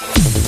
you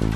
you